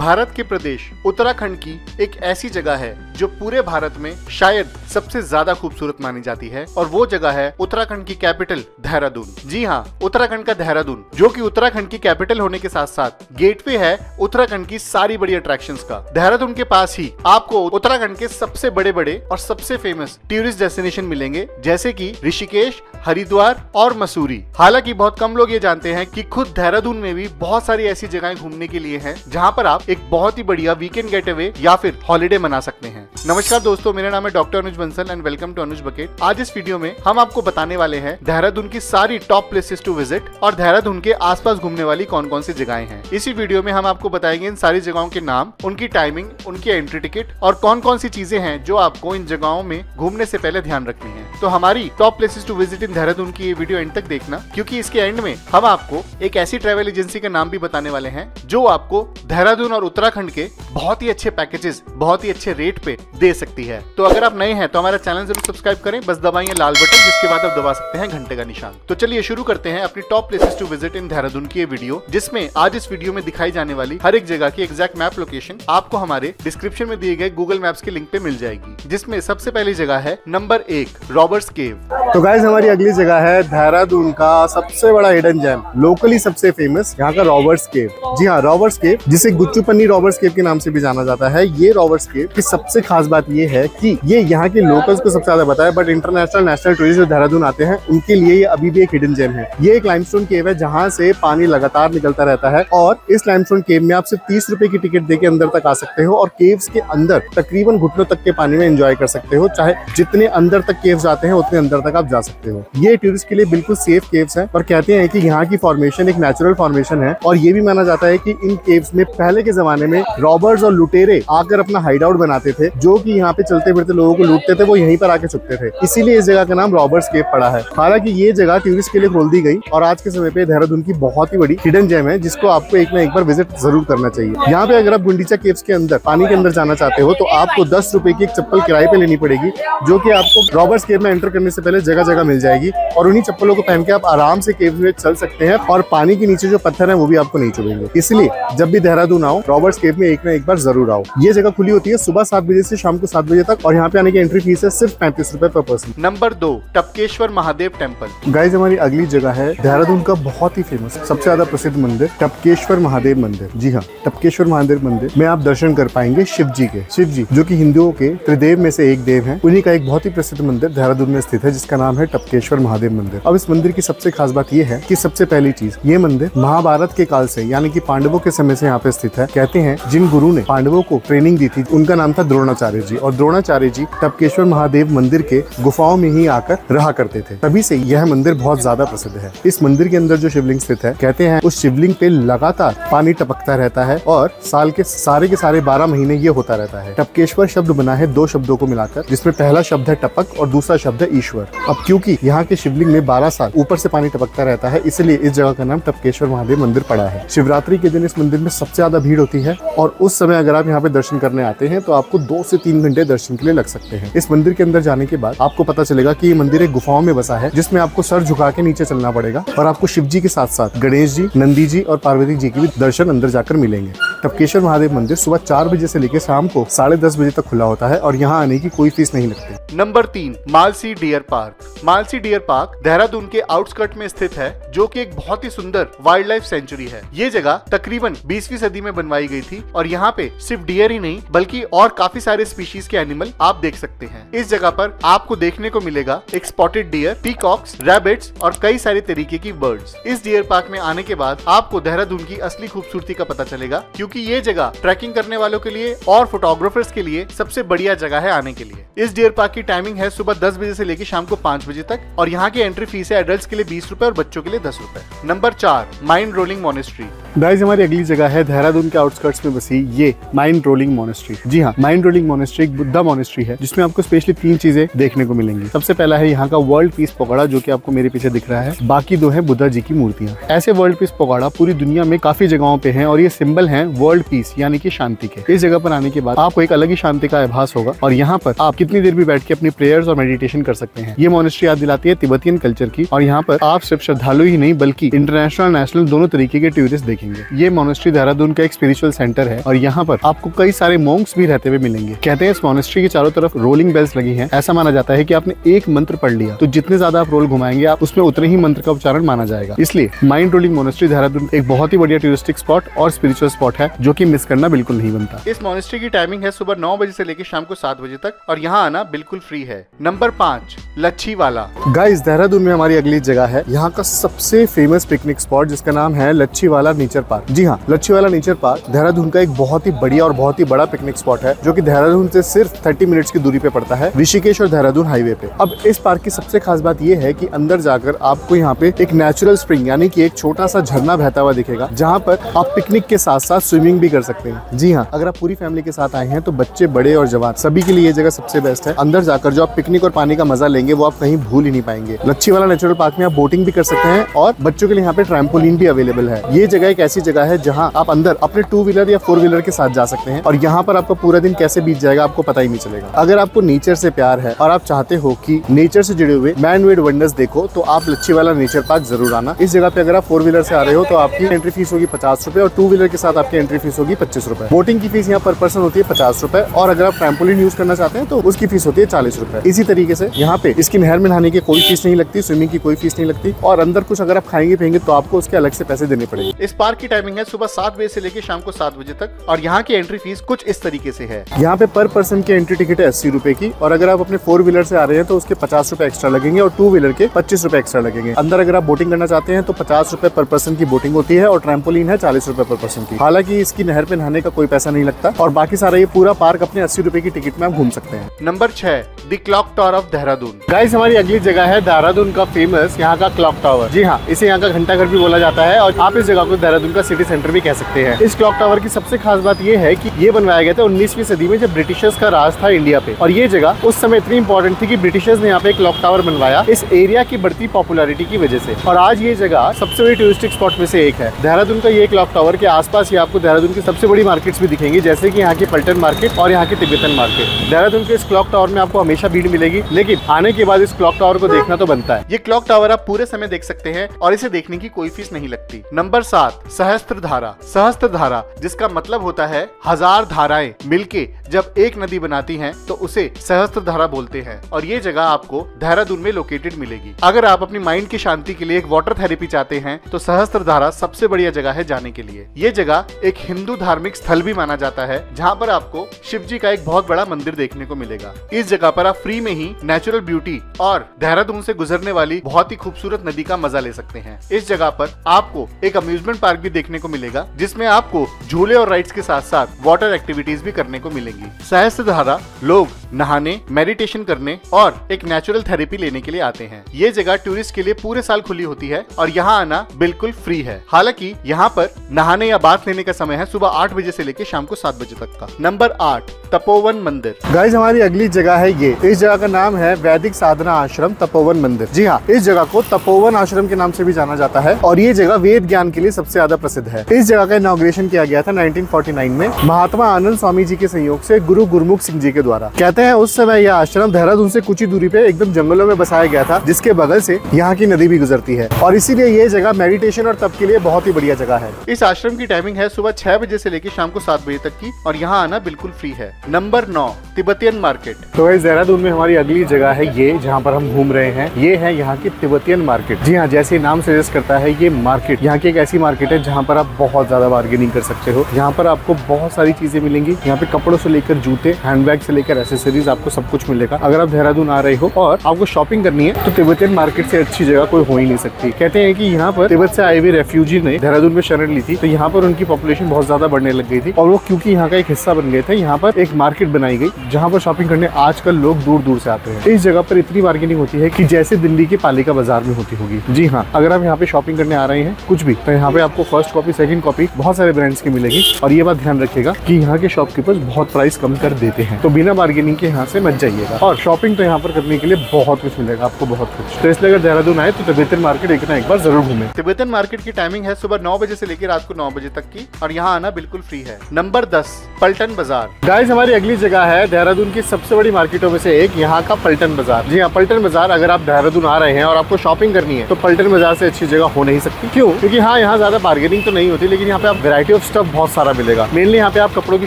भारत के प्रदेश उत्तराखंड की एक ऐसी जगह है जो पूरे भारत में शायद सबसे ज़्यादा खूबसूरत मानी जाती है और वो जगह है उत्तराखंड की कैपिटल देहरादून। जी हाँ उत्तराखंड का देहरादून, जो कि उत्तराखंड की कैपिटल होने के साथ साथ गेटवे है उत्तराखंड की सारी बड़ी अट्रैक्शन का। देहरादून के पास ही आपको उत्तराखंड के सबसे बड़े बड़े और सबसे फ़ेमस टूरिस्ट डेस्टिनेशन मिलेंगे, जैसे की ऋषिकेश, हरिद्वार और मसूरी। हालाँकि बहुत कम लोग ये जानते हैं कि खुद देहरादून में भी बहुत सारी ऐसी जगहें घूमने के लिए हैं, जहाँ पर आप एक बहुत ही बढ़िया वीकेंड गेट अवे या फिर हॉलीडे मना सकते हैं। नमस्कार दोस्तों, मेरा नाम है doctor Anuj Bansal and welcome to Anuj bucket. आज इस वीडियो में हम आपको बताने वाले हैं देहरादून की सारी टॉप प्लेसेस टू विज़िट और देहरादून के आसपास घूमने वाली कौन कौन सी जगहें हैं। इसी वीडियो में हम आपको बताएँगे इन सारी जगहों के नाम, उनकी टाइमिंग उनकी एंट्री टिकट और कौन कौन सी चीज़ें हैं जो आपको इन जगहों में घूमने से पहले ध्यान रखनी है। तो हमारी top places to visit in Dehradun की ये वीडियो एंड तक देखना, क्योंकि इसके एंड में हम आपको एक ऐसी ट्रेवल एजेंसी का नाम भी बताने वाले हैं, जो आपको देहरादून और उत्तराखंड के बहुत ही अच्छे पैकेजेस बहुत ही अच्छे रेट पे दे सकती है। तो अगर आप नए हैं तो हमारा चैनल ज़रूर सब्सक्राइब करें, बस दबाइए लाल बटन जिसके बाद आप दबा सकते हैं घंटे का निशान। तो चलिए शुरू करते हैं अपनी top places to visit in Dehradun की वीडियो जिसमें आज इस वीडियो में दिखाई जाने वाली हर एक जगह की एग्जैक्ट मैप लोकेशन आपको हमारे डिस्क्रिप्शन में दिए गए गूगल मैप्स के लिंक पे मिल जाएगी, जिसमें सबसे पहली जगह है नंबर एक रॉबर्ट्स केव तो गाइज़ हमारी अगली जगह है देहरादून का सबसे बड़ा हिडन जैम लोकली सबसे फ़ेमस यहाँ का रॉबर्ट्स केव जी हाँ रॉबर्ट्स केव जिसे गुच्चू पन्नी रॉबर्ट्स केव के नाम से भी जाना जाता है। ये रॉबर्ट्स केव की सबसे खास बात ये है कि ये यहाँ के लोकल्स को सबसे ज़्यादा है बट इंटरनेशनल नेशनल टूरिस्ट जो देहरादून आते हैं, उनके लिए ये अभी भी एक हिडन जेम है। ये एक लाइमस्टोन केव है जहाँ से पानी लगातार निकलता रहता है और इस लाइमस्टोन केव में आप सिर्फ़ तीस रुपए की टिकट देके अंदर तक आ सकते हो और केव्स के अंदर तकरीबन घुटनों तक के पानी में एंजॉय कर सकते हो। चाहे जितने अंदर तक केव्स आते हैं, उतने अंदर तक आप जा सकते हो। ये टूरिस्ट के लिए बिल्कुल सेफ़ केव्स है और कहते हैं कि यहाँ की फॉर्मेशन एक नेचुरल फॉर्मेशन है और ये भी माना जाता है कि इन केव्स में पहले के जमाने में रॉबर्स और लुटेरे आकर अपना हाइड आउट बनाते थे, जो कि यहाँ पे चलते फिरते लोगों को लूटते थे, वो यहीं पर आके छुपते थे। इसीलिए इस जगह का नाम रॉबर्ट्स केव पड़ा है। हालाँकि ये जगह टूरिस्ट के लिए खोल दी गई और आज के समय पे देहरादून की बहुत ही बड़ी हिडन जेम है, जिसको आपको एक ना एक बार विज़िट ज़रूर करना चाहिए। यहाँ पे अगर आप गुंडीचा केव्स के अंदर, पानी के अंदर जाना चाहते हो तो आपको दस रुपए की एक चप्पल किराए पे लेनी पड़ेगी, जो कि आपको रॉबर्ट्स केव में एंटर करने से पहले जगह जगह मिल जाएगी और उन्हीं चप्पलों को पहन के आप आराम से केव में चल सकते हैं और पानी के नीचे जो पत्थर है, वो भी आपको नहीं चुभेंगे। इसलिए जब भी देहरादून आओ रॉबर्ट्स केव में एक ना एक बार ज़रूर आओ। ये जगह खुली होती है सुबह सात बजे से शाम को सात बजे तक और यहाँ पे आने की एंट्री फ़ीस है सिर्फ़ पैंतीस रूपए पर पर्सन नंबर दो टपकेश्वर महादेव टेंपल गाइज़ हमारी अगली जगह है देहरादून का बहुत ही फ़ेमस सबसे ज़्यादा प्रसिद्ध मंदिर टपकेश्वर महादेव मंदिर। जी हाँ टपकेश्वर महादेव मंदिर में आप दर्शन कर पाएँगे शिव जी के। शिव जी जो की हिंदुओं के त्रिदेव में से एक देव है उन्हीं का एक बहुत ही प्रसिद्ध मंदिर देहरादून में स्थित है जिसका नाम है टपकेश्वर महादेव मंदिर। अब इस मंदिर की सबसे खास बात यह है की सबसे पहली चीज़ ये मंदिर महाभारत के काल से यानी कि पांडवों के समय से यहाँ पे स्थित है। कहते हैं जिन गुरु ने पांडवों को ट्रेनिंग दी थी। उनका नाम था द्रोणाचार्य जी और द्रोणाचार्य जी टपकेश्वर महादेव मंदिर के गुफाओं में ही आकर रहा करते थे। तभी से यह मंदिर बहुत ज़्यादा प्रसिद्ध है। इस मंदिर के अंदर जो शिवलिंग स्थित है, कहते हैं उस शिवलिंग पे लगातार पानी टपकता रहता है और साल के सारे के सारे बारह महीने ये होता रहता है। टपकेश्वर शब्द बना है दो शब्दों को मिलाकर, जिसमें पहला शब्द है टपक और दूसरा शब्द है ईश्वर। अब क्योंकि यहाँ के शिवलिंग में बारह साल ऊपर से पानी टपकता रहता है, इसलिए इस जगह का नाम टपकेश्वर महादेव मंदिर पड़ा है। शिवरात्रि के दिन इस मंदिर में सबसे ज़्यादा भीड़ होती है और उस समय अगर आप यहाँ पे दर्शन करने आते हैं तो आपको दो से तीन घंटे दर्शन के लिए लग सकते हैं। इस मंदिर के अंदर जाने के बाद आपको पता चलेगा की ये मंदिर एक गुफाओं में बसा है, जिसमें आपको सर झुका के नीचे चलना पड़ेगा और आपको शिव जी के साथ साथ गणेश जी, नंदी जी और पार्वती जी के भी दर्शन अंदर जाकर मिलेंगे। टपकेश्वर महादेव मंदिर सुबह चार बजे से लेकर शाम को साढ़े दस बजे तक खुला होता है और यहाँ आने की कोई फ़ीस नहीं लगती। नंबर तीन, Malsi deer park. Malsi deer park Dehradun के आउटस्कर्ट में स्थित है, जो कि एक बहुत ही सुंदर वाइल्ड लाइफ सेंचुरी है। ये जगह तकरीबन 20वीं सदी में बनवाई गई थी और यहाँ पे सिर्फ़ डियर ही नहीं, बल्कि और काफ़ी सारे स्पीशीज के एनिमल आप देख सकते हैं। इस जगह पर आपको देखने को मिलेगा एक स्पॉटेड डियर पीकॉक्स रैबिट्स और कई सारे तरीके की बर्ड्स इस डियर पार्क में आने के बाद आपको देहरादून की असली खूबसूरती का पता चलेगा, क्योंकि ये जगह ट्रैकिंग करने वालों के लिए और फोटोग्राफर्स के लिए सबसे बढ़िया जगह है आने के लिए। इस डियर पार्क की टाइमिंग है सुबह दस बजे से लेकर शाम को पाँच बजे तक और यहाँ की एंट्री फ़ीस है एडल्ट के लिए बीस रूपए और बच्चों के लिए दस रूपए। नंबर चार माइंड रोलिंग मोनेस्ट्री गाइज़ हमारी अगली जगह है देहरादून के आउटस्कर्ट्स में बसी ये माइंड रोलिंग मोनेस्ट्री जी हाँ माइंड रोलिंग मोनेस्ट्री एक बुद्धा मोनेस्ट्री है, जिसमें आपको स्पेशली तीन चीज़ें देखने को मिलेंगी। सबसे पहला है यहाँ का वर्ल्ड पीस पकौड़ा जो कि आपको मेरे पीछे दिख रहा है। बाकी दो है बुद्धा जी की मूर्तियाँ। ऐसे वर्ल्ड पीस पकौड़ा पूरी दुनिया में काफ़ी जगहों पे है और ये सिंबल हैं वर्ल्ड पीस यानी कि शांति के। इस जगह पर आने के बाद आपको एक अलग ही शांति का आभास होगा और यहाँ पर आप कितनी देर भी बैठ के अपनी प्रेयर्स और मेडिटेशन कर सकते हैं। ये मोनेस्ट्री याद दिलाती है तिब्बतियन कल्चर की और यहाँ पर आप सिर्फ़ श्रद्धालु ही नहीं, बल्कि इंटरनेशनल नेशनल दोनों तरीके के टूरिस्ट देखेंगे। ये मोनेस्ट्री देहरादून का एक स्पिरिचुअल सेंटर है और यहाँ पर आपको कई सारे मोंग्स भी रहते हुए मिलेंगे। कहते हैं इस मोनेस्ट्री के चारों तरफ़ रोलिंग बेल्स लगी है। ऐसा माना जाता है की आपने एक मंत्र पढ़ लिया। तो जितने ज़्यादा आप रोल घुमाएँगे, आप उसमें उतने ही मंत्र का उच्चारण माना जाएगा। इसलिए माइंड रोलिंग मोनेस्ट्री देहरादून एक बहुत ही बढ़िया टूरिस्टिक स्पॉट और स्पिरिचुअल स्पॉट है। जो की मिस करना बिल्कुल नहीं बनता। इस मोनेस्ट्री की टाइमिंग है सुबह नौ बजे से लेकर शाम को सात बजे तक और यहाँ आना बिल्कुल फ्री है। नंबर पाँच लच्छी वाला गाइस देहरादून में हमारी अगली जगह है। यहाँ का सबसे फ़ेमस पिकनिक स्पॉट जिसका नाम है लच्छी वाला नेचर पार्क जी हाँ लच्छी वाला नेचर पार्क देहरादून का एक बहुत ही बढ़िया और बहुत ही बड़ा पिकनिक स्पॉट है जो की देहरादून से सिर्फ़ 30 मिनट्स की दूरी पे पड़ता है ऋषिकेश और देहरादून हाईवे पे। अब इस पार्क की सबसे खास बात यह है की अंदर जाकर आपको यहाँ पे एक नेचुरल स्प्रिंग यानी कि एक छोटा सा झरना बहता हुआ दिखेगा जहाँ पर आप पिकनिक के साथ साथ स्विमिंग भी कर सकते हैं। जी हाँ अगर आप पूरी फैमिली के साथ आए हैं तो बच्चे, बड़े और जवान, सभी के लिए ये जगह सबसे बेस्ट है। अंदर जाकर जो आप पिकनिक और पानी का मज़ा लेंगे, वो आप कहीं भूल ही नहीं पाएँगे। लच्छी वाला नेचुरल पार्क में आप बोटिंग भी कर सकते हैं और बच्चों के लिए यहाँ पे ट्रैम्पोलिन भी अवेलेबल है। ये जगह एक ऐसी जगह है जहाँ आप अंदर अपने टू व्हीलर या फोर व्हीलर के साथ जा सकते हैं और यहाँ पर आपका पूरा दिन कैसे बीत जाएगा, आपको पता ही नहीं चलेगा। अगर आपको नेचर से प्यार है और आप चाहते हो कि नेचर से जुड़े हुए मैन मेड वंडर्स देखो तो आप लच्छी वाला नेचर पार्क ज़रूर आना। इस जगह पे अगर आप फोर व्हीलर से आ रहे हो तो आपकी एंट्री फ़ीस होगी पचास रुपए और टू व्हीलर के साथ आपकी एंट्री फ़ीस होगी पच्चीस रुपए। बोटिंग की फ़ीस यहाँ पर पर्सन होती है पचास रुपए और अगर आप ट्रैम्पोलिन यूज़ करना चाहते हैं तो उसकी फ़ीस होती है चालीस रुपए। इसी तरीके से यहाँ पे इसकी नहर में नहाने की कोई फ़ीस नहीं लगती स्विमिंग की कोई फ़ीस नहीं लगती और अंदर कुछ अगर आप खाएँगे पियेंगे तो आपको उसके अलग से पैसे देने पड़ेंगे। इस पार्क की टाइमिंग है सुबह सात बजे से लेकर शाम को सात बजे तक और यहाँ की एंट्री फ़ीस कुछ इस तरीके से है। यहाँ पे पर पर्सन की एंट्री टिकट है अस्सी रुपए की और अगर आप अपने फोर व्हीलर से आ रहे हैं तो उसके पचास रुपए एक्स्ट्रा लगेंगे और टू व्हीलर के पच्चीस रुपए एक्स्ट्रा लगेंगे। अंदर अगर आप बोटिंग करना चाहते हैं तो पचास रुपए पर पर्सन की बोटिंग होती है और ट्रैम्पोलिन है चालीस रुपए पर पर्सन की। हालाँकि इसकी नहर पे नहाने का कोई पैसा नहीं लगता और बाकी सारा ये पूरा पार्क अपने अस्सी रुपए की टिकट में आप घूम सकते हैं। नंबर छह the clock tower of Dehradun. Guys हमारी अगली जगह है देहरादून का फ़ेमस यहाँ का क्लॉक टावर जी हाँ इसे यहाँ का घंटा घर भी बोला जाता है और आप इस जगह को देहरादून का सिटी सेंटर भी कह सकते हैं। इस क्लॉक टावर की सबसे खास बात ये है की ये बनवाया गया था उन्नीसवीं सदी में जब ब्रिटिशर्स का राज था इंडिया पे। और ये जगह उस समय इतनी इंपॉर्टेंट थी की ब्रिटिशर्स ने यहाँ पे क्लॉक टावर बनवाया इस एरिया की बढ़ती पॉपुलरिटी की वजह से। और आज ये जगह सबसे बड़ी टूरिस्टिक स्पॉट में से एक है। देहरादून का ये क्लॉक टावर के आसपास ही आपको देहरादून की सबसे बड़ी मार्केट्स भी दिखेंगी, जैसे की यहाँ की पल्टन मार्केट और यहाँ की तिब्बतन मार्केट। देहरादून के इस क्लॉक टावर में आपको हमेशा भीड़ मिलेगी, लेकिन आने के बाद इस क्लॉक टावर को देखना तो बनता है। ये क्लॉक टावर आप पूरे समय देख सकते हैं और इसे देखने की कोई फ़ीस नहीं लगती। नंबर सात, सहस्त्र धारा। सहस्त्र धारा, जिसका मतलब होता है हज़ार धाराएँ। मिलके जब एक नदी बनाती हैं तो उसे सहस्त्र धारा बोलते हैं और ये जगह आपको देहरादून में लोकेटेड मिलेगी। अगर आप अपनी माइंड की शांति के लिए एक वाटर थेरेपी चाहते हैं तो सहस्त्र धारा सबसे बढ़िया जगह है जाने के लिए। ये जगह एक हिंदू धार्मिक स्थल भी माना जाता है, जहाँ पर आपको शिव जी का एक बहुत बड़ा मंदिर देखने को मिलेगा। इस जगह पर आप फ्री में ही नेचुरल ब्यूटी और देहरादून से गुजरने वाली बहुत ही खूबसूरत नदी का मज़ा ले सकते हैं। इस जगह पर आपको एक अम्यूजमेंट पार्क भी देखने को मिलेगा, जिसमें आपको झूले और राइड्स के साथ साथ वाटर एक्टिविटीज़ भी करने को मिलेंगी। सहस्त्र धारा लोग नहाने मेडिटेशन करने और एक नेचुरल थेरेपी लेने के लिए आते हैं। ये जगह टूरिस्ट के लिए पूरे साल खुली होती है और यहाँ आना बिल्कुल फ्री है। हालाँकि यहाँ पर नहाने या बाथ लेने का समय है सुबह आठ बजे से लेकर शाम को सात बजे तक का। नंबर आठ तपोवन मंदिर। गाइज़ हमारी अगली जगह है ये। इस जगह का नाम है वैदिक साधना आश्रम तपोवन मंदिर। जी हाँ इस जगह को तपोवन आश्रम के नाम से भी जाना जाता है और ये जगह वेद ज्ञान के लिए सबसे ज़्यादा प्रसिद्ध है। इस जगह का इनॉग्रेशन किया गया था 1949 में महात्मा आनंद स्वामी जी के सहयोग से गुरु गुरमुख सिंह जी के द्वारा। कहते हैं उस समय यह आश्रम देहरादून से कुछ ही दूरी पे एकदम जंगलों में बसाया गया था जिसके बगल से यहाँ की नदी भी गुजरती है। और इसीलिए ये जगह मेडिटेशन और तप के लिए बहुत ही बढ़िया जगह है। इस आश्रम की टाइमिंग है सुबह छह बजे से लेकर शाम को सात बजे तक की और यहाँ आना बिल्कुल फ्री है। नंबर नौ, तिब्बतियन मार्केट। तो वही देहरादून में हमारी अगली जगह है ये, जहाँ पर हम घूम रहे हैं। ये है यहाँ की तिब्बतियन मार्केट। जी हाँ जैसे नाम सजेस्ट करता है ये मार्केट। यहाँ की एक ऐसी मार्केट है जहाँ पर आप बहुत ज़्यादा बार्गेनिंग कर सकते हो। यहाँ पर आपको बहुत सारी चीज़ें मिलेंगी। यहाँ पे कपड़ों से लेकर जूते हैंडबैग से लेकर एसेसरीज आपको सब कुछ मिलेगा। अगर आप देहरादून आ रहे हो और आपको शॉपिंग करनी है तो तिब्बतियन मार्केट से अच्छी जगह कोई हो ही नहीं सकती। कहते हैं की यहाँ पर तिब्बत से आए हुए रेफ्यूजी ने देहरादून में शरण ली थी तो यहाँ पर उनकी पॉपुलेशन बहुत ज़्यादा बढ़ने लग गई थी। और वो क्योंकि यहाँ का एक हिस्सा बन गए थे, यहाँ पर एक मार्केट बनाई गई जहाँ पर शॉपिंग करने आजकल लोग दूर दूर से आते हैं। इस जगह पर इतनी बार्गेनिंग होती है कि जैसे दिल्ली के पालिका बाज़ार में होती होगी। जी हाँ अगर आप यहाँ पे शॉपिंग करने आ रहे हैं कुछ भी तो यहाँ पे आपको फ़र्स्ट कॉपी सेकंड कॉपी बहुत सारे ब्रांड्स की मिलेगी। और ये बात ध्यान रखेगा कि यहाँ के शॉपकीपर्स बहुत प्राइस कम कर देते हैं। तो बिना बार्गेनिंग के यहाँ से मच जाइएगा। और शॉपिंग तो यहाँ पर करने के लिए बहुत कुछ मिलेगा आपको बहुत कुछ। तो इसलिए अगर देहरादून आए तो तिब्बतन मार्केट एक ना एक बार ज़रूर घूमे। तिब्बतन मार्केट की टाइमिंग है सुबह नौ बजे से लेकर रात को नौ बजे तक की। और यहाँ आना बिल्कुल फ्री है। नंबर दस पल्टन बाज़ार गाइस हमारी अगली जगह है देहरादून की सबसे बड़ी मार्केटों में से एक, यहाँ का पल्टन बाज़ार। जी हाँ पल्टन बाज़ार अगर आप देहरादून आ रहे हैं और आपको शॉपिंग करनी है तो पल्टन बाज़ार से अच्छी जगह हो नहीं सकती। क्यों? क्योंकि हाँ यहाँ ज़्यादा बार्गेनिंग तो नहीं होती, लेकिन यहाँ पे आप वैरायटी ऑफ़ स्टफ़ बहुत सारा मिलेगा। मेनली यहाँ पे आप कपड़ों की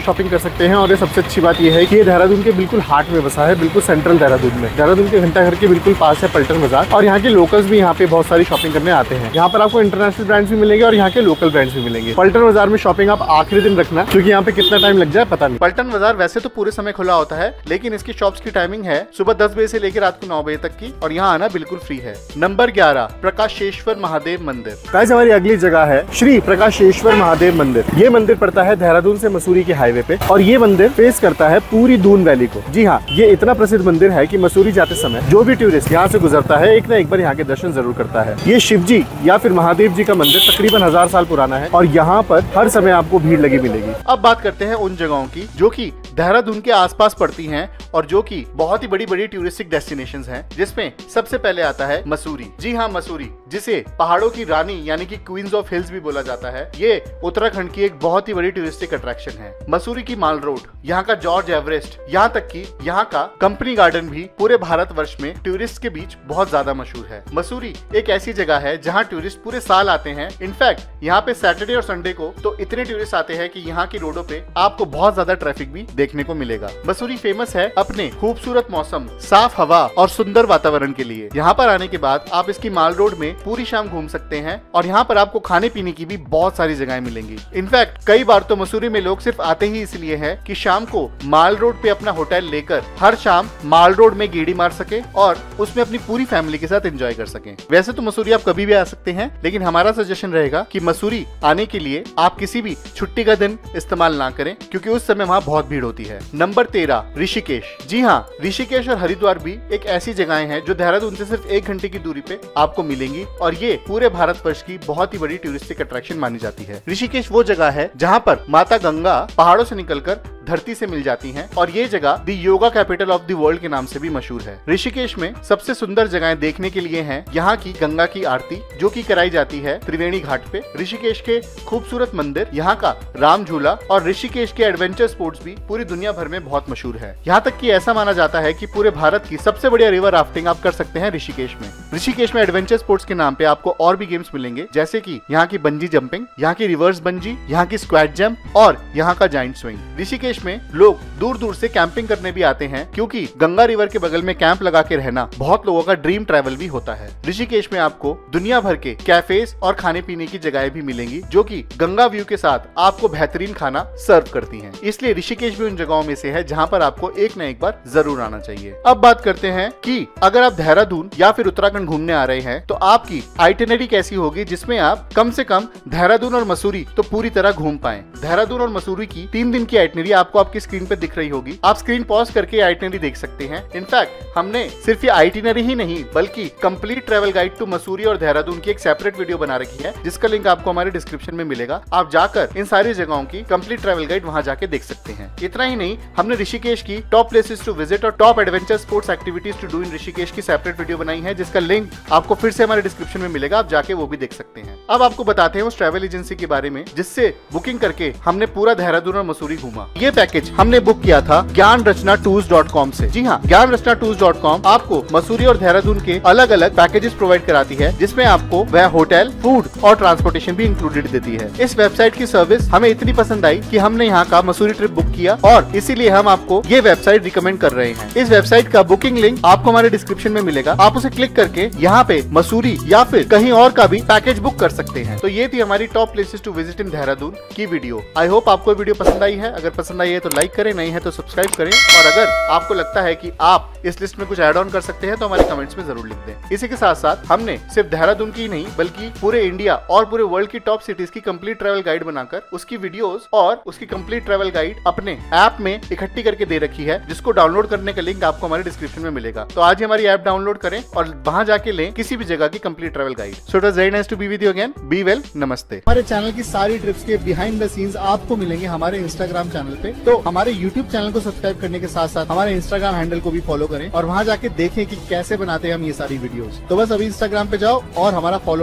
शॉपिंग कर सकते हैं और ये सबसे अच्छी बात यह है कि देहरादून के बिल्कुल हार्ट में बसा है, बिल्कुल सेंट्रल देहरादून में। देहरादून के घंटा घर के बिल्कुल पास है पल्टन बाज़ार और यहाँ के लोकल्स भी यहाँ पे बहुत सारी शॉपिंग करने आते हैं। यहाँ पर आपको इंटरनेशनल ब्रांड्स भी मिलेंगे और यहाँ के लोकल ब्रांड्स भी मिलेंगे। पल्टन बाज़ार में शॉपिंग आप आखिरी दिन रखना, क्योंकि यहाँ पे कितना टाइम लग जाए पता नहीं। पल्टन बाज़ार वैसे तो पूरे समय खुला होता है लेकिन इसकी शॉप्स की टाइमिंग है सुबह दस बजे से लेकर रात को नौ बजे तक की और यहाँ आना बिल्कुल फ्री है। नंबर ग्यारह प्रकाशेश्वर महादेव मंदिर। गाइस हमारी अगली जगह है श्री प्रकाशेश्वर महादेव मंदिर। ये मंदिर पड़ता है देहरादून से मसूरी के हाईवे पे और ये मंदिर फेस करता है पूरी दून वैली को। जी हाँ ये इतना प्रसिद्ध मंदिर है कि मसूरी जाते समय जो भी टूरिस्ट यहाँ से गुजरता है एक ना एक बार यहाँ के दर्शन ज़रूर करता है। ये शिव जी या फिर महादेव जी का मंदिर तकरीबन हज़ार साल पुराना है और यहाँ पर हर समय आपको भीड़ लगी मिलेगी। अब बात करते हैं उन जगहों की जो कि देहरादून के आसपास पड़ती हैं और जो कि बहुत ही बड़ी बड़ी टूरिस्टिक डेस्टिनेशंस हैं, जिसमें सबसे पहले आता है मसूरी। जी हाँ मसूरी। जिसे पहाड़ों की रानी यानी कि क्वींस ऑफ़ हिल्स भी बोला जाता है, ये उत्तराखंड की एक बहुत ही बड़ी टूरिस्टिक अट्रैक्शन है। मसूरी की माल रोड, यहाँ का जॉर्ज एवरेस्ट यहाँ तक कि यहाँ का कंपनी गार्डन भी पूरे भारत वर्ष में टूरिस्ट के बीच बहुत ज़्यादा मशहूर है। मसूरी एक ऐसी जगह है जहाँ टूरिस्ट पूरे साल आते हैं। इनफैक्ट यहाँ पे सैटरडे और संडे को तो इतने टूरिस्ट आते हैं की यहाँ की रोडो पे आपको बहुत ज़्यादा ट्रैफ़िक भी देखने को मिलेगा। मसूरी फ़ेमस है अपने खूबसूरत मौसम, साफ़ हवा और सुंदर वातावरण के लिए। यहाँ पर आने के बाद आप इसकी माल रोड में पूरी शाम घूम सकते हैं और यहाँ पर आपको खाने पीने की भी बहुत सारी जगह मिलेंगी। इनफैक्ट, कई बार तो मसूरी में लोग सिर्फ़ आते ही इसलिए है की शाम को माल रोड पे अपना होटल लेकर हर शाम माल रोड में गेड़ी मार सके और उसमें अपनी पूरी फैमिली के साथ एंजॉय कर सके। वैसे तो मसूरी आप कभी भी आ सकते हैं, लेकिन हमारा सजेशन रहेगा की मसूरी आने के लिए आप किसी भी छुट्टी का दिन इस्तेमाल ना करें, क्योंकि उस समय वहाँ बहुत भीड़ होती है। नंबर तेरह, ऋषिकेश। जी हाँ ऋषिकेश और हरिद्वार भी एक ऐसी जगहें हैं जो देहरादून से सिर्फ़ एक घंटे की दूरी पे आपको मिलेंगी। और ये पूरे भारत वर्ष की बहुत ही बड़ी टूरिस्टिक अट्रैक्शन मानी जाती है। ऋषिकेश वो जगह है जहाँ पर माता गंगा पहाड़ों से निकलकर धरती से मिल जाती हैं। और ये जगह the yoga capital of the world के नाम से भी मशहूर है। ऋषिकेश में सबसे सुंदर जगहें देखने के लिए हैं यहाँ की गंगा की आरती, जो की कराई जाती है त्रिवेणी घाट पे। ऋषिकेश के खूबसूरत मंदिर, यहाँ का राम झूला और ऋषिकेश के एडवेंचर स्पोर्ट्स भी पूरी दुनिया भर में बहुत मशहूर है। यहाँ तक की ऐसा माना जाता है की पूरे भारत की सबसे बढ़िया रिवर राफ्टिंग आप कर सकते हैं ऋषिकेश में। ऋषिकेश में एडवेंचर स्पोर्ट्स के नाम पे आपको और भी गेम्स मिलेंगे, जैसे की यहाँ की बंजी जंपिंग यहाँ की रिवर्स बंजी यहाँ की स्क्वाड जम्प और यहाँ का जाइंट स्विंग ऋषिकेश में लोग दूर दूर से कैंपिंग करने भी आते हैं, क्योंकि गंगा रिवर के बगल में कैंप लगा के रहना बहुत लोगों का ड्रीम ट्रैवल भी होता है। ऋषिकेश में आपको दुनिया भर के कैफेज और खाने पीने की जगह भी मिलेंगी, जो की गंगा व्यू के साथ आपको बेहतरीन खाना सर्व करती है। इसलिए ऋषिकेश भी उन जगहों में से है जहाँ पर आपको एक न एक बार ज़रूर आना चाहिए। अब बात करते हैं की अगर आप देहरादून या फिर उत्तराखंड घूमने आ रहे हैं तो आपकी आइटिनरी कैसी होगी, जिसमें आप कम से कम देहरादून और मसूरी तो पूरी तरह घूम पाए। देहरादून और मसूरी की तीन दिन की आइटिनरी आपको आपकी स्क्रीन पर दिख रही होगी। आप स्क्रीन पॉज करके आइटिनरी देख सकते हैं। इनफैक्ट हमने सिर्फ़ ये आइटिनरी ही नहीं, बल्कि complete travel guide to Mussoorie और देहरादून की एक सेपरेट वीडियो बना रखी है, जिसका लिंक आपको हमारे डिस्क्रिप्शन में मिलेगा। आप जाकर इन सारी जगहों की कंप्लीट ट्रेवल गाइड वहाँ जाके देख सकते हैं। इतना ही नहीं, हमने ऋषिकेश की टॉप प्लेसेस टू विज़िट और top adventure sports activities to do in Rishikesh की सेपरेट वीडियो बनाई है, जिसका लिंक आपको फिर से हमारे डिस्क्रिप्शन में मिलेगा। आप जाके वो भी देख सकते हैं। अब आपको बताते हैं उस ट्रेवल एजेंसी के बारे में, जिससे बुकिंग करके हमने पूरा देहरादून और मसूरी घूमा। ये पैकेज हमने बुक किया था ज्ञान रचना टूर्स डॉट कॉम ऐसी जी हाँ ज्ञान रचना टूर्स डॉट कॉम आपको मसूरी और देहरादून के अलग अलग पैकेजेस प्रोवाइड कराती है, जिसमें आपको वह होटल फ़ूड और ट्रांसपोर्टेशन भी इंक्लूडेड देती है। इस वेबसाइट की सर्विस हमें इतनी पसंद आई कि हमने यहाँ का मसूरी ट्रिप बुक किया और इसीलिए हम आपको ये वेबसाइट रिकमेंड कर रहे हैं। इस वेबसाइट का बुकिंग लिंक आपको हमारे डिस्क्रिप्शन में मिलेगा। आप उसे क्लिक करके यहाँ पे मसूरी या फिर कहीं और का भी पैकेज बुक कर सकते हैं। तो ये थी हमारी top places to visit in Dehradun की वीडियो आई होप आपको वीडियो पसंद आई है। अगर पसंद आई है तो लाइक करें, नहीं है तो सब्सक्राइब करें। और अगर आपको लगता है कि आप इस लिस्ट में कुछ ऐड ऑन कर सकते हैं तो हमारे कमेंट्स में ज़रूर लिख दें। इसी के साथ साथ हमने सिर्फ़ देहरादून की नहीं, बल्कि पूरे इंडिया और पूरे वर्ल्ड की टॉप सिटीज़ की कंप्लीट ट्रैवल गाइड बनाकर उसकी वीडियोस और उसकी कंप्लीट ट्रेवल गाइड अपने ऐप में इकट्ठी करके दे रखी है, जिसको डाउनलोड करने का लिंक आपको हमारे डिस्क्रिप्शन में मिलेगा। तो आज हमारी ऐप डाउनलोड करें और वहाँ जाके लें किसी भी जगह की complete travel guide so it very nice to be with you again be well नमस्ते हमारे चैनल की सारी ट्रिप्स के बिहाइंड द सीन्स आपको मिलेंगे हमारे इंस्टाग्राम चैनल पे। तो हमारे यूट्यूब चैनल को सब्सक्राइब करने के साथ साथ हमारे इंस्टाग्राम हैंडल को भी फॉलो करें और वहाँ जाके देखें कि कैसे बनाते हैं हम ये सारी वीडियोस तो बस अभी इंस्टाग्राम पे जाओ और हमारा फॉलो